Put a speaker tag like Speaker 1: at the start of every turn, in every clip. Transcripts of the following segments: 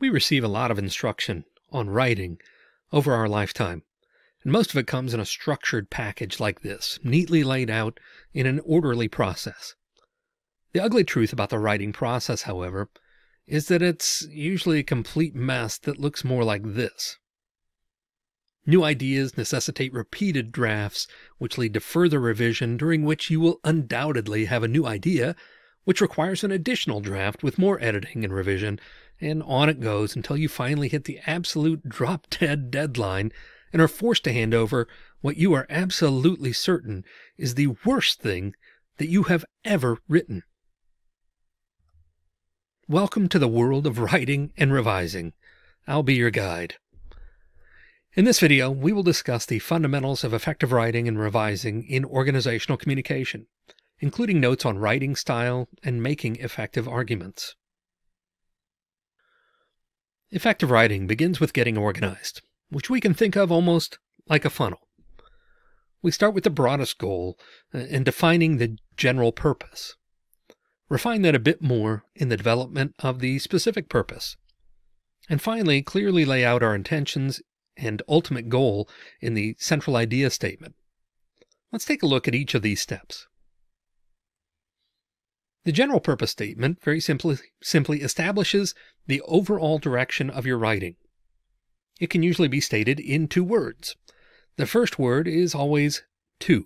Speaker 1: We receive a lot of instruction on writing over our lifetime, and most of it comes in a structured package like this, neatly laid out in an orderly process. The ugly truth about the writing process, however, is that it's usually a complete mess that looks more like this. New ideas necessitate repeated drafts, which lead to further revision, during which you will undoubtedly have a new idea, which requires an additional draft with more editing and revision, and on it goes until you finally hit the absolute drop dead deadline and are forced to hand over what you are absolutely certain is the worst thing that you have ever written. Welcome to the world of writing and revising. I'll be your guide. In this video, we will discuss the fundamentals of effective writing and revising in organizational communication, including notes on writing style and making effective arguments. Effective writing begins with getting organized, which we can think of almost like a funnel. We start with the broadest goal uh, and defining the general purpose. Refine that a bit more in the development of the specific purpose. And finally, clearly lay out our intentions and ultimate goal in the central idea statement. Let's take a look at each of these steps. The general purpose statement very simply, simply establishes the overall direction of your writing. It can usually be stated in two words. The first word is always to.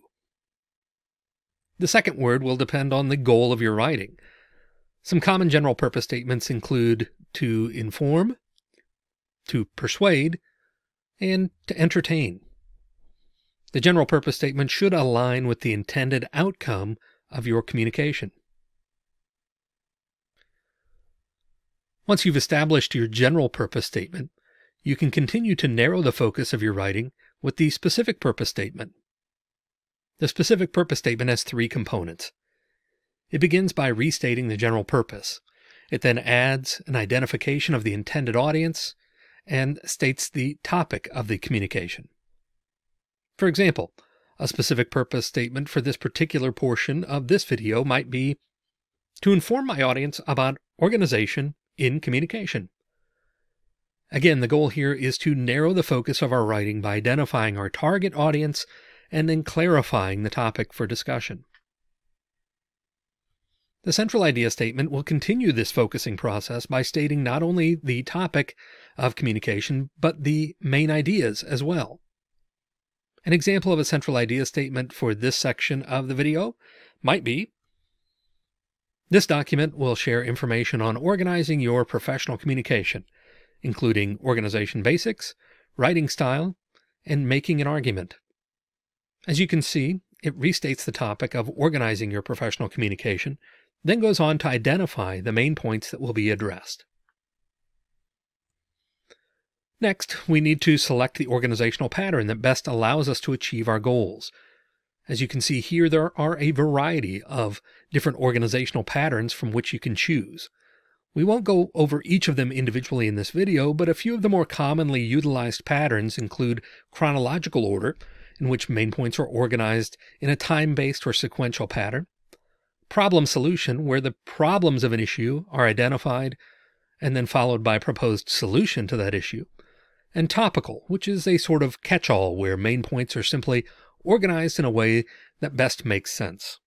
Speaker 1: The second word will depend on the goal of your writing. Some common general purpose statements include to inform, to persuade, and to entertain. The general purpose statement should align with the intended outcome of your communication. Once you've established your general purpose statement, you can continue to narrow the focus of your writing with the specific purpose statement. The specific purpose statement has three components. It begins by restating the general purpose. It then adds an identification of the intended audience and states the topic of the communication. For example, a specific purpose statement for this particular portion of this video might be to inform my audience about organization in communication. Again, the goal here is to narrow the focus of our writing by identifying our target audience and then clarifying the topic for discussion. The central idea statement will continue this focusing process by stating not only the topic of communication, but the main ideas as well. An example of a central idea statement for this section of the video might be this document will share information on organizing your professional communication, including organization basics, writing style, and making an argument. As you can see, it restates the topic of organizing your professional communication, then goes on to identify the main points that will be addressed. Next, we need to select the organizational pattern that best allows us to achieve our goals. As you can see here, there are a variety of different organizational patterns from which you can choose. We won't go over each of them individually in this video, but a few of the more commonly utilized patterns include chronological order, in which main points are organized in a time-based or sequential pattern, problem solution, where the problems of an issue are identified and then followed by a proposed solution to that issue, and topical, which is a sort of catch-all where main points are simply organized in a way that best makes sense.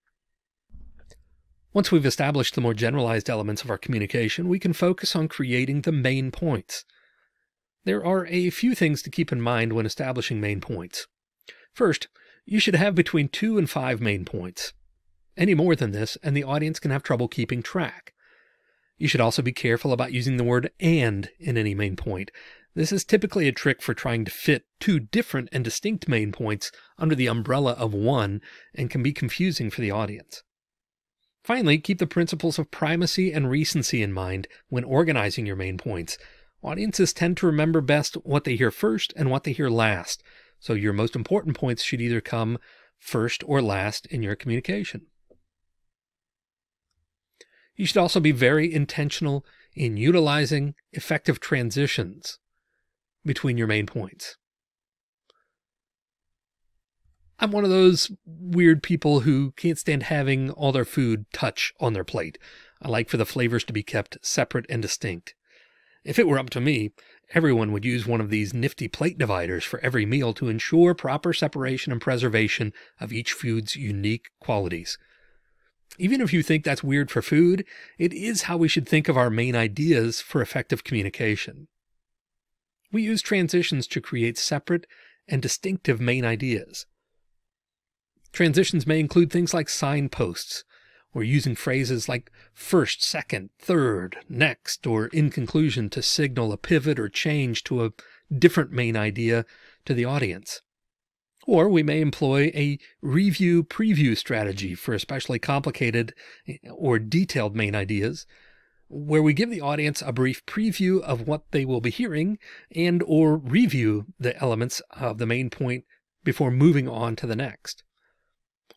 Speaker 1: Once we've established the more generalized elements of our communication, we can focus on creating the main points. There are a few things to keep in mind when establishing main points. First, you should have between two and five main points. Any more than this, and the audience can have trouble keeping track. You should also be careful about using the word and in any main point. This is typically a trick for trying to fit two different and distinct main points under the umbrella of one and can be confusing for the audience. Finally, keep the principles of primacy and recency in mind when organizing your main points. Audiences tend to remember best what they hear first and what they hear last, so your most important points should either come first or last in your communication. You should also be very intentional in utilizing effective transitions between your main points. I'm one of those weird people who can't stand having all their food touch on their plate. I like for the flavors to be kept separate and distinct. If it were up to me, everyone would use one of these nifty plate dividers for every meal to ensure proper separation and preservation of each food's unique qualities. Even if you think that's weird for food, it is how we should think of our main ideas for effective communication. We use transitions to create separate and distinctive main ideas. Transitions may include things like signposts, or using phrases like first, second, third, next, or in conclusion to signal a pivot or change to a different main idea to the audience. Or we may employ a review preview strategy for especially complicated or detailed main ideas, where we give the audience a brief preview of what they will be hearing and or review the elements of the main point before moving on to the next.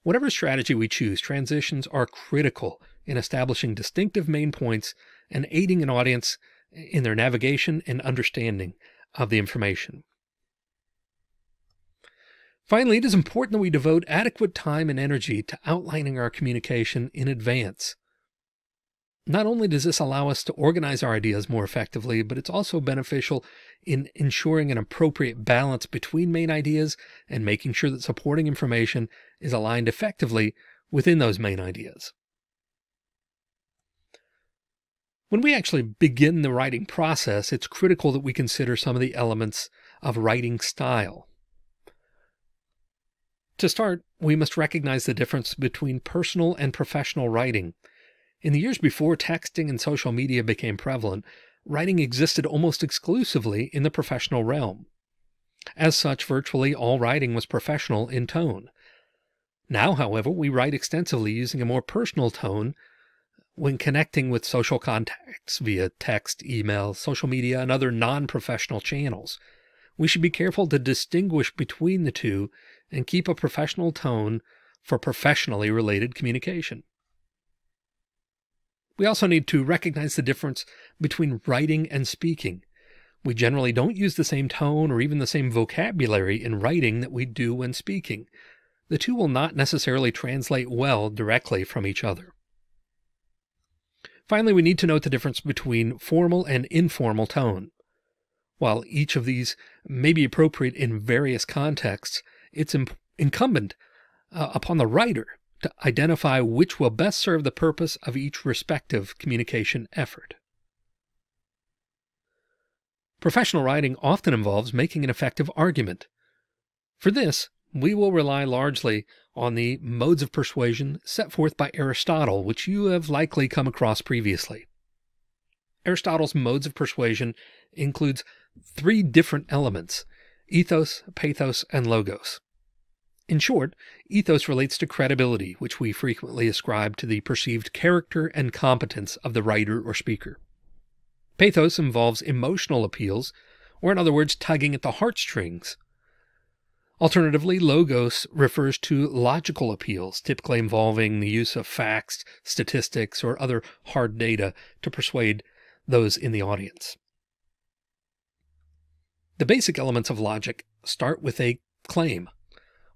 Speaker 1: Whatever strategy we choose, transitions are critical in establishing distinctive main points and aiding an audience in their navigation and understanding of the information. Finally, it is important that we devote adequate time and energy to outlining our communication in advance. Not only does this allow us to organize our ideas more effectively, but it's also beneficial in ensuring an appropriate balance between main ideas and making sure that supporting information is aligned effectively within those main ideas. When we actually begin the writing process, it's critical that we consider some of the elements of writing style. To start, we must recognize the difference between personal and professional writing in the years before texting and social media became prevalent, writing existed almost exclusively in the professional realm. As such, virtually all writing was professional in tone. Now, however, we write extensively using a more personal tone when connecting with social contacts via text, email, social media, and other non professional channels. We should be careful to distinguish between the two and keep a professional tone for professionally related communication. We also need to recognize the difference between writing and speaking. We generally don't use the same tone or even the same vocabulary in writing that we do when speaking. The two will not necessarily translate well directly from each other. Finally, we need to note the difference between formal and informal tone. While each of these may be appropriate in various contexts, it's incumbent uh, upon the writer to identify which will best serve the purpose of each respective communication effort. Professional writing often involves making an effective argument. For this, we will rely largely on the modes of persuasion set forth by Aristotle, which you have likely come across previously. Aristotle's modes of persuasion includes three different elements ethos, pathos, and logos. In short, ethos relates to credibility, which we frequently ascribe to the perceived character and competence of the writer or speaker. Pathos involves emotional appeals, or in other words, tugging at the heartstrings. Alternatively, logos refers to logical appeals, typically involving the use of facts, statistics, or other hard data to persuade those in the audience. The basic elements of logic start with a claim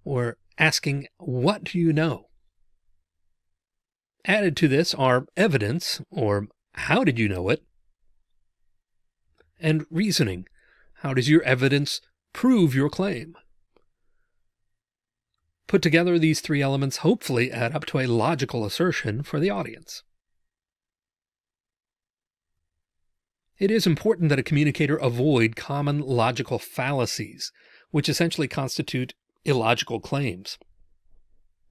Speaker 1: or asking, What do you know? Added to this are evidence, or How did you know it? And reasoning. How does your evidence prove your claim? Put together, these three elements hopefully add up to a logical assertion for the audience. It is important that a communicator avoid common logical fallacies, which essentially constitute illogical claims.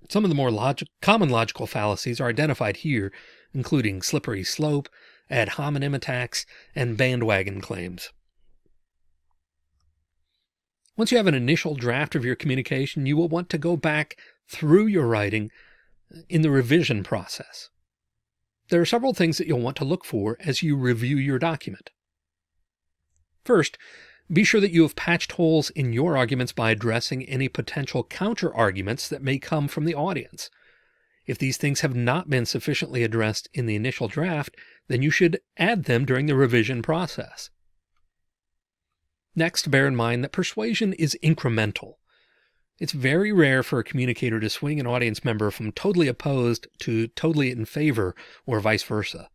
Speaker 1: Some of the more logic, common logical fallacies are identified here, including slippery slope, ad hominem attacks, and bandwagon claims. Once you have an initial draft of your communication, you will want to go back through your writing in the revision process. There are several things that you'll want to look for as you review your document. First, be sure that you have patched holes in your arguments by addressing any potential counter arguments that may come from the audience. If these things have not been sufficiently addressed in the initial draft, then you should add them during the revision process. Next, bear in mind that persuasion is incremental. It's very rare for a communicator to swing an audience member from totally opposed to totally in favor or vice versa.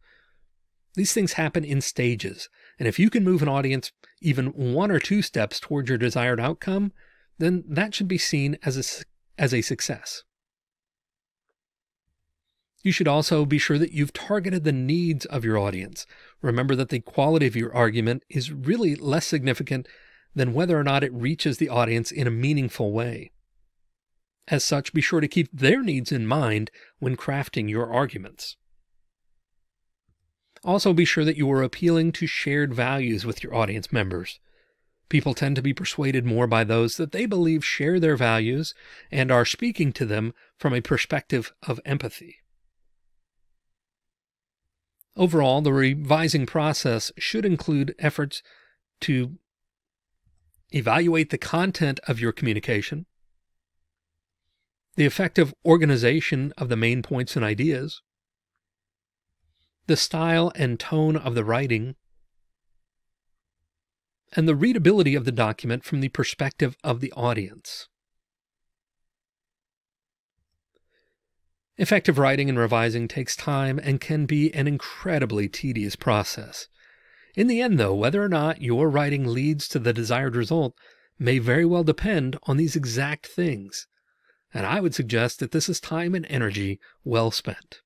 Speaker 1: These things happen in stages, and if you can move an audience even one or two steps towards your desired outcome, then that should be seen as a, as a success. You should also be sure that you've targeted the needs of your audience. Remember that the quality of your argument is really less significant than whether or not it reaches the audience in a meaningful way. As such, be sure to keep their needs in mind when crafting your arguments. Also, be sure that you are appealing to shared values with your audience members. People tend to be persuaded more by those that they believe share their values and are speaking to them from a perspective of empathy. Overall, the revising process should include efforts to evaluate the content of your communication, the effective organization of the main points and ideas, the style and tone of the writing, and the readability of the document from the perspective of the audience. Effective writing and revising takes time and can be an incredibly tedious process. In the end, though, whether or not your writing leads to the desired result may very well depend on these exact things. And I would suggest that this is time and energy well spent.